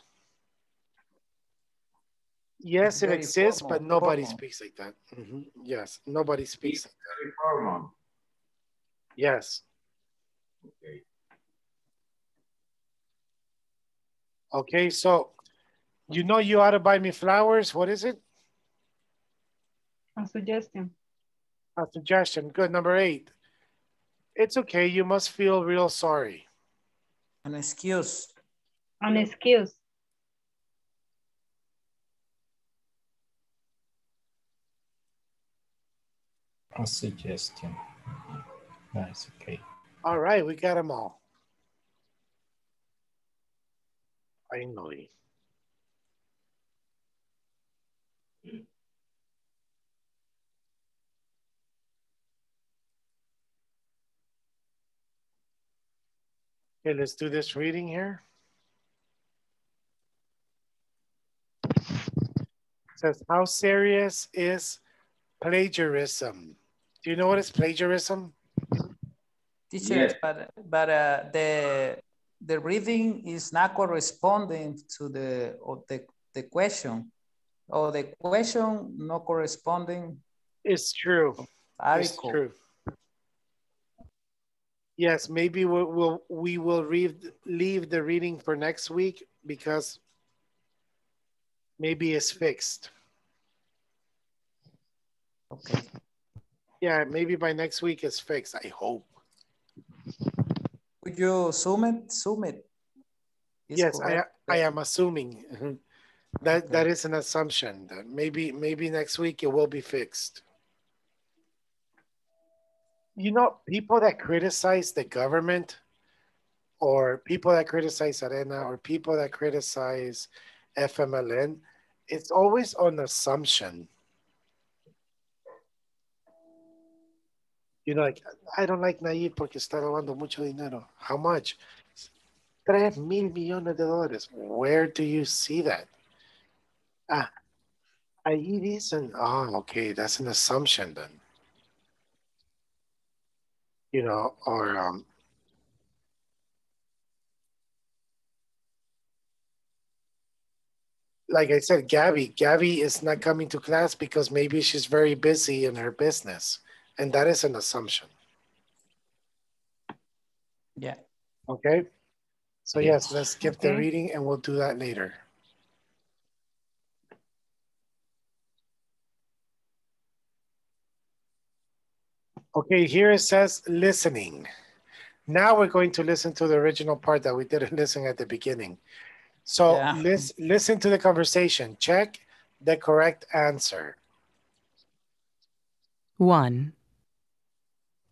Speaker 1: Yes, it
Speaker 2: Very
Speaker 1: exists,
Speaker 2: formal,
Speaker 1: but nobody
Speaker 2: formal.
Speaker 1: speaks like that. Mhm. Yes, nobody speaks. like that.
Speaker 3: Very formal.
Speaker 1: Yes.
Speaker 3: Okay.
Speaker 1: Okay, so you know you ought to buy me flowers. What is it?
Speaker 8: A suggestion.
Speaker 1: A suggestion. Good. Number eight. It's okay. You must feel real sorry.
Speaker 2: An excuse.
Speaker 8: An excuse.
Speaker 9: A suggestion. That's okay.
Speaker 1: All right, we got them all. Finally. Okay, let's do this reading here. It says, how serious is plagiarism? Do you know what is plagiarism?
Speaker 2: Teacher,
Speaker 3: Yes.
Speaker 2: but but uh, the the reading is not corresponding to the or the the question, or the question not corresponding
Speaker 1: It's true. It's true. Yes, maybe we'll, we'll we will read leave the reading for next week because maybe it's fixed.
Speaker 2: Okay.
Speaker 1: Yeah, maybe by next week it's fixed. I hope.
Speaker 2: Could you zoom it? Zoom it. Is
Speaker 1: yes, I
Speaker 2: correct.
Speaker 1: I am assuming [laughs] that that is an assumption that maybe maybe next week it will be fixed. You know, people that criticize the government or people that criticize Arena or people that criticize FMLN, it's always on assumption. You know, like, I don't like Nayib porque está robando mucho dinero. How much? Tres mil millones de dólares. Where do you see that? Ah, ahí dicen, oh, okay, that's an assumption then. You know, or um, like I said, Gabby, Gabby is not coming to class because maybe she's very busy in her business. And that is an assumption.
Speaker 2: Yeah.
Speaker 1: Okay. So yes, let's skip the reading and we'll do that later. Okay, here it says listening. Now we're going to listen to the original part that we didn't [laughs] listen at the beginning. So
Speaker 2: Yeah.
Speaker 1: lis- listen to the conversation. Check the correct answer.
Speaker 4: 1.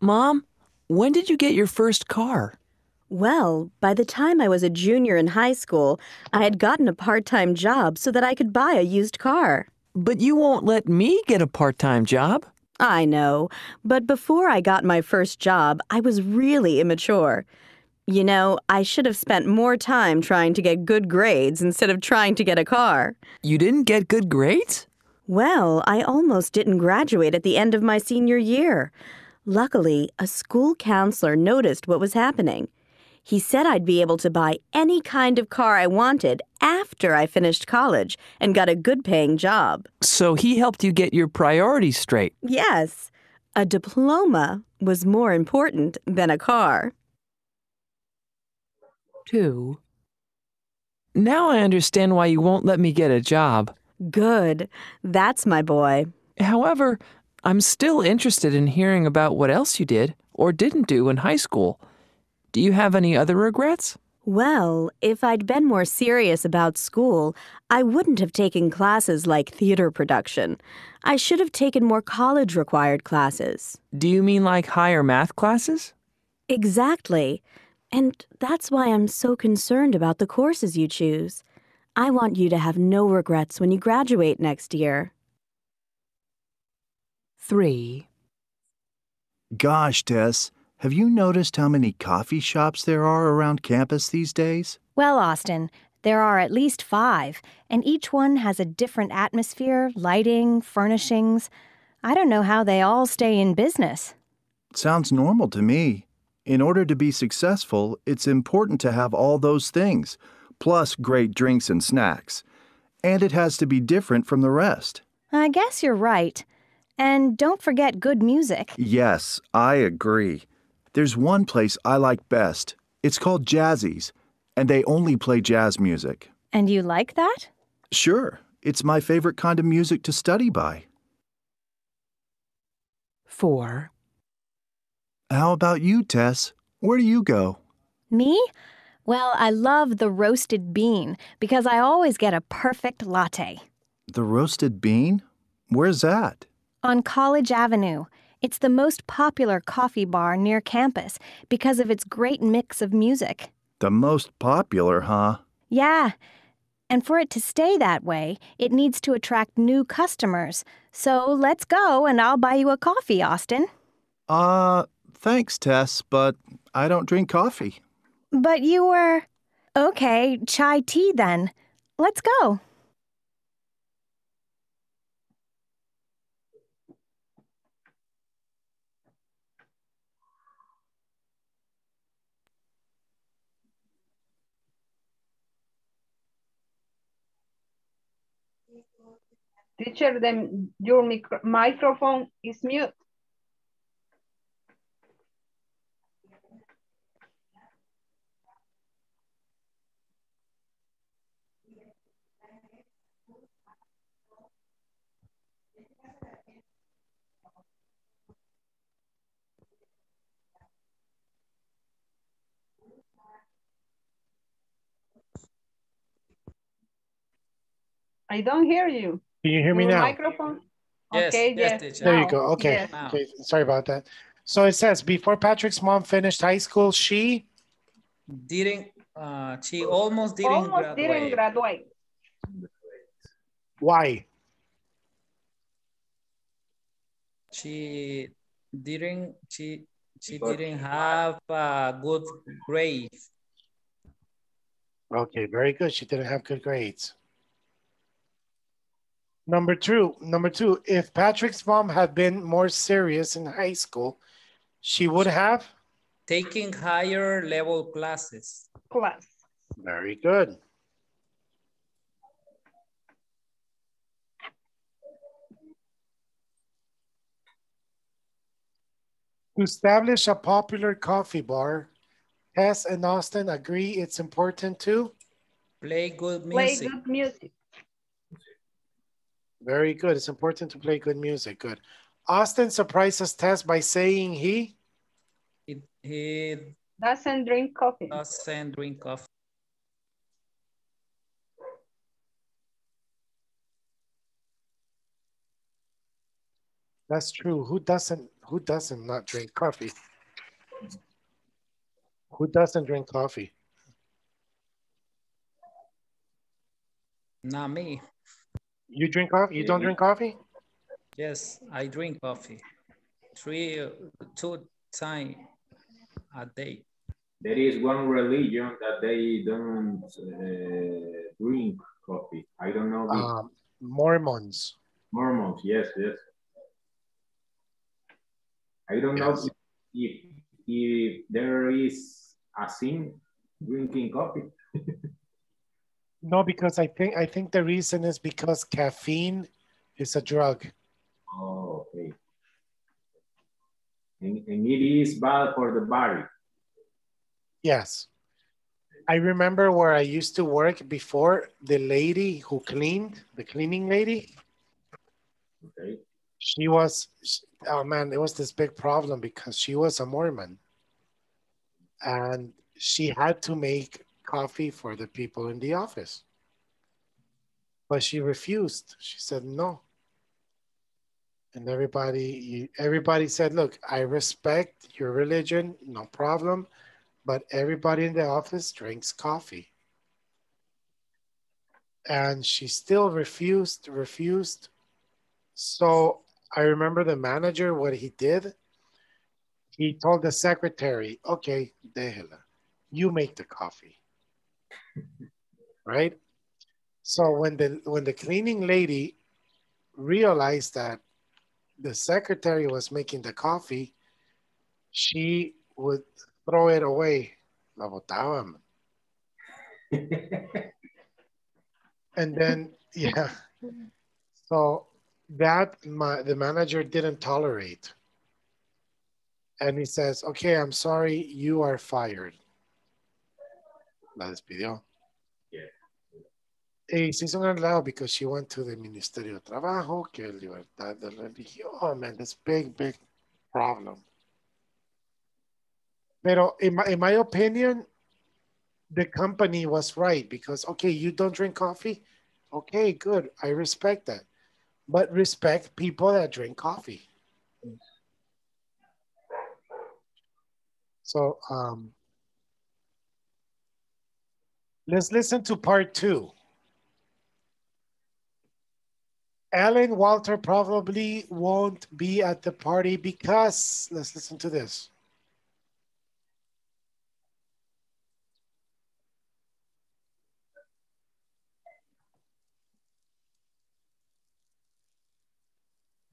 Speaker 4: Mom, when did you get your first car?
Speaker 5: Well, by the time I was a junior in high school, I had gotten a part time job so that I could buy a used car.
Speaker 4: But you won't let me get a part time job.
Speaker 5: I know, but before I got my first job, I was really immature. You know, I should have spent more time trying to get good grades instead of trying to get a car.
Speaker 4: You didn't get good grades?
Speaker 5: Well, I almost didn't graduate at the end of my senior year. Luckily, a school counselor noticed what was happening. He said I'd be able to buy any kind of car I wanted after I finished college and got a good paying job.
Speaker 4: So he helped you get your priorities straight.
Speaker 5: Yes, a diploma was more important than a car.
Speaker 4: 2. Now I understand why you won't let me get a job.
Speaker 5: Good. That's my boy.
Speaker 4: However, I'm still interested in hearing about what else you did or didn't do in high school. Do you have any other regrets?
Speaker 5: Well, if I'd been more serious about school, I wouldn't have taken classes like theater production. I should have taken more college required classes.
Speaker 4: Do you mean like higher math classes?
Speaker 5: Exactly. And that's why I'm so concerned about the courses you choose. I want you to have no regrets when you graduate next year.
Speaker 4: 3.
Speaker 6: Gosh, Tess, have you noticed how many coffee shops there are around campus these days?
Speaker 7: Well, Austin, there are at least five, and each one has a different atmosphere, lighting, furnishings. I don't know how they all stay in business.
Speaker 6: Sounds normal to me. In order to be successful, it's important to have all those things, plus great drinks and snacks. And it has to be different from the rest.
Speaker 7: I guess you're right. And don't forget good music.
Speaker 6: Yes, I agree. There's one place I like best. It's called Jazzy's, and they only play jazz music.
Speaker 7: And you like that?
Speaker 6: Sure, it's my favorite kind of music to study by.
Speaker 4: 4.
Speaker 6: How about you, Tess? Where do you go?
Speaker 7: Me? Well, I love the roasted bean because I always get a perfect latte.
Speaker 6: The roasted bean? Where's that?
Speaker 7: On College Avenue. It's the most popular coffee bar near campus because of its great mix of music.
Speaker 6: The most popular, huh?
Speaker 7: Yeah. And for it to stay that way, it needs to attract new customers. So let's go and I'll buy you a coffee, Austin.
Speaker 6: Uh, thanks, Tess, but I don't drink coffee.
Speaker 7: But you were. Okay, chai tea then. Let's go.
Speaker 8: Teacher, the, your micro microphone is mute. I don't hear you.
Speaker 1: Can you hear me
Speaker 8: Your
Speaker 1: now?
Speaker 8: Microphone?
Speaker 2: Yes,
Speaker 8: okay,
Speaker 2: yes,
Speaker 8: yes.
Speaker 2: teacher.
Speaker 1: There you go. Okay.
Speaker 8: yes.
Speaker 2: Now.
Speaker 1: okay. Sorry about that. So it says before Patrick's mom finished high school, she
Speaker 2: Didn't, uh, she almost didn't
Speaker 8: Almost
Speaker 2: graduate.
Speaker 8: didn't graduate.
Speaker 1: why?
Speaker 2: She didn't, she, she didn't have a good grade.
Speaker 1: Okay, very good. She didn't have good grades. Number two, number two, if Patrick's mom had been more serious in high school, she would have.
Speaker 2: Taking higher level classes.
Speaker 8: Class.
Speaker 1: Very good. To establish a popular coffee bar, Tess and Austin agree it's important to?
Speaker 2: Play good music.
Speaker 8: Play good music.
Speaker 1: Very good. It's important to play good music. Good. Austin surprises Tess by saying he
Speaker 2: He, he
Speaker 8: Doesn't drink coffee.
Speaker 2: doesn't drink coffee.
Speaker 1: That's true. Who doesn't who doesn't not drink coffee? Who doesn't drink coffee?
Speaker 2: Not me.
Speaker 1: You drink coffee? You don't drink coffee?
Speaker 2: Yes, I drink coffee. Three, two times a day.
Speaker 3: There is one religion that they don't uh, drink coffee. I don't know. the
Speaker 1: Um, Mormons.
Speaker 3: Mormons, yes, yes. I don't know
Speaker 1: Yes.
Speaker 3: if, if there is a sin drinking coffee. [laughs]
Speaker 1: No, because I think I think the reason is because caffeine is a drug.
Speaker 3: Oh, okay. And, and it is bad for the body.
Speaker 1: Yes. I remember where I used to work before the lady who cleaned, the cleaning lady,
Speaker 3: Okay.
Speaker 1: she was oh man, it was this big problem because she was a Mormon. And she had to make coffee for the people in the office. But she refused. She said no. And everybody everybody said, "Look, I respect your religion, no problem, but everybody in the office drinks coffee." And she still refused, refused. So I remember the manager, what he did, he told the secretary, okay, déjela, you make the coffee. Right? So when the when the cleaning lady realized that the secretary was making the coffee, she would throw it away. La botaban. [laughs] And then, yeah. So that my, the manager didn't tolerate. And he says, okay, I'm sorry, you are fired. La despidió.
Speaker 3: Yeah.
Speaker 1: Y se hizo un enredado because she went to the Ministerio de Trabajo, que libertad de religión. Oh man, that's big, big problem. Pero in my, in my opinion, the company was right because, okay, you don't drink coffee? Okay, good. I respect that. But respect people that drink coffee. So um, let's listen to part two. Alan Walter probably won't be at the party because, let's listen to this.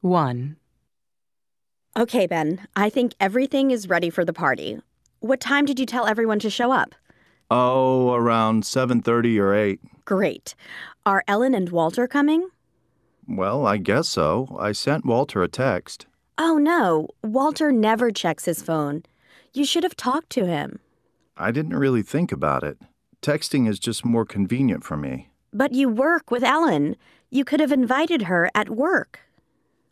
Speaker 5: One. Okay, Ben, I think everything is ready for the party. What time did you tell everyone to show up?
Speaker 6: Oh, around 7:30 or 8.
Speaker 5: Great. Are Ellen and Walter coming?
Speaker 6: Well, I guess so. I sent Walter a text.
Speaker 5: Oh no, Walter never checks his phone. You should have talked to him.
Speaker 6: I didn't really think about it. Texting is just more convenient for me.
Speaker 5: But you work with Ellen. You could have invited her at work.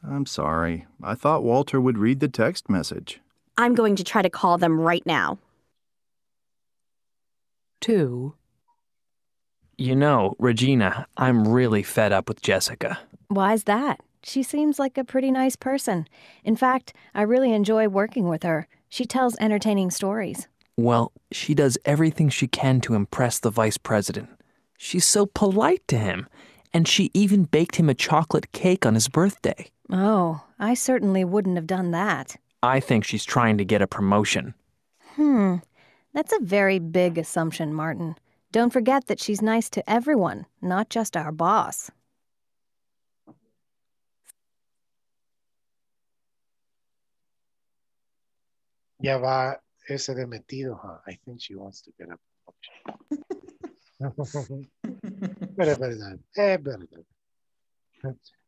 Speaker 6: I'm sorry. I thought Walter would read the text message.
Speaker 5: I'm going to try to call them right now.
Speaker 4: Two. You know, Regina, I'm really fed up with Jessica.
Speaker 7: Why's that? She seems like a pretty nice person. In fact, I really enjoy working with her. She tells entertaining stories.
Speaker 4: Well, she does everything she can to impress the vice president. She's so polite to him, and she even baked him a chocolate cake on his birthday.
Speaker 7: Oh, I certainly wouldn't have done that.
Speaker 4: I think she's trying to get a promotion.
Speaker 7: Hmm, that's a very big assumption, Martin. Don't forget that she's nice to everyone, not just our boss.
Speaker 1: Ya va ese de metido, huh? I think she wants to get. Pero es verdad, es verdad.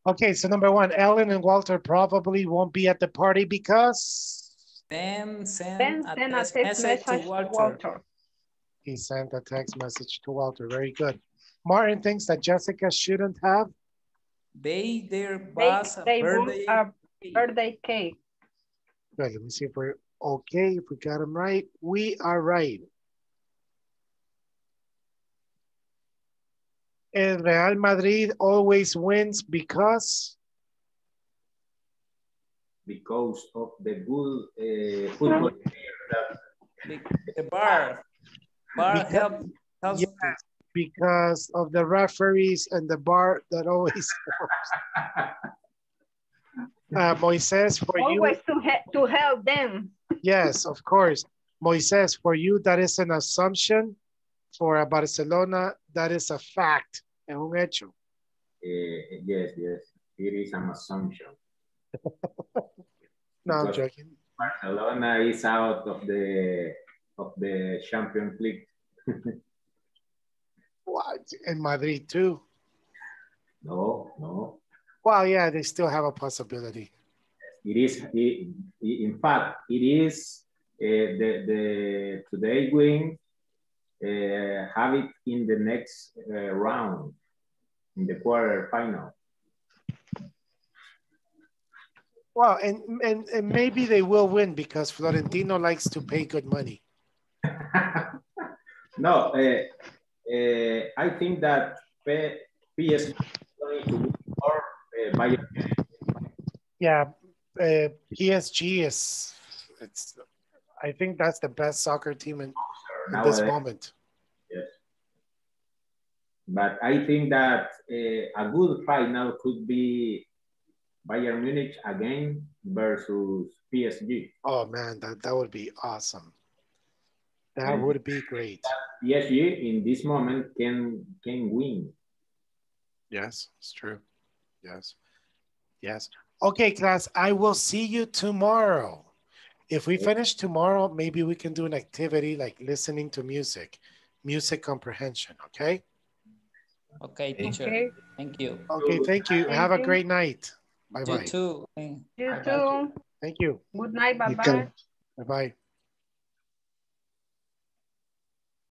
Speaker 1: Okay, so number one, Ellen and Walter probably won't be at the party because
Speaker 2: Then send,
Speaker 8: Then
Speaker 2: a,
Speaker 8: send a
Speaker 2: text
Speaker 8: text
Speaker 2: message,
Speaker 8: message
Speaker 2: to Walter.
Speaker 8: Walter.
Speaker 1: he sent a text message to Walter. Very good. Martin thinks that Jessica shouldn't have.
Speaker 2: They their
Speaker 8: They,
Speaker 2: boss a
Speaker 8: they
Speaker 2: birthday.
Speaker 8: a birthday cake.
Speaker 1: Good. Let me see if we're okay. If we got them right, we are right. El Real Madrid always wins because
Speaker 3: because of the good uh, football that
Speaker 2: The, the VAR. VAR
Speaker 1: Because-
Speaker 2: help helps
Speaker 1: yes, because of the referees and the VAR that always helps. [laughs] uh, Moises for you.
Speaker 8: Always to, he to help them.
Speaker 1: Yes, of course. Moises, for you, that is an assumption. For a Barcelona, that is a fact. Es un hecho.
Speaker 3: Uh, yes, yes, it is an assumption.
Speaker 1: No, I'm joking.
Speaker 3: Barcelona is out of the of the Champions League. [laughs]
Speaker 1: What? In Madrid, too.
Speaker 3: No, no.
Speaker 1: Well, yeah, they still have a possibility.
Speaker 3: It is. It, in fact, it is uh, the the today win. Uh, have it in the next uh, round, in the quarter final.
Speaker 1: Well, and, and, and maybe they will win because Florentino likes to pay good money. [laughs]
Speaker 3: No, uh, uh, I think that PSG is going to win more uh, Bayern
Speaker 1: Yeah, uh, PSG is, it's, I think that's the best soccer team in, in this moment.
Speaker 3: Yes. But I think that uh, a good final could be Bayern Munich again versus PSG.
Speaker 1: Oh man, that, that would be awesome. That
Speaker 3: Mhm.
Speaker 1: would be great.
Speaker 3: PSG in this moment can can win.
Speaker 1: Yes, it's true. Yes. Yes. Okay, class, I will see you tomorrow. If we finish tomorrow, maybe we can do an activity like listening to music, music comprehension, okay?
Speaker 2: Okay, teacher. Okay. Thank you.
Speaker 1: Okay, thank you. Have a great night. Bye-bye.
Speaker 2: You too.
Speaker 8: You too.
Speaker 1: Thank you.
Speaker 8: Good night. Bye-bye.
Speaker 1: Bye-bye.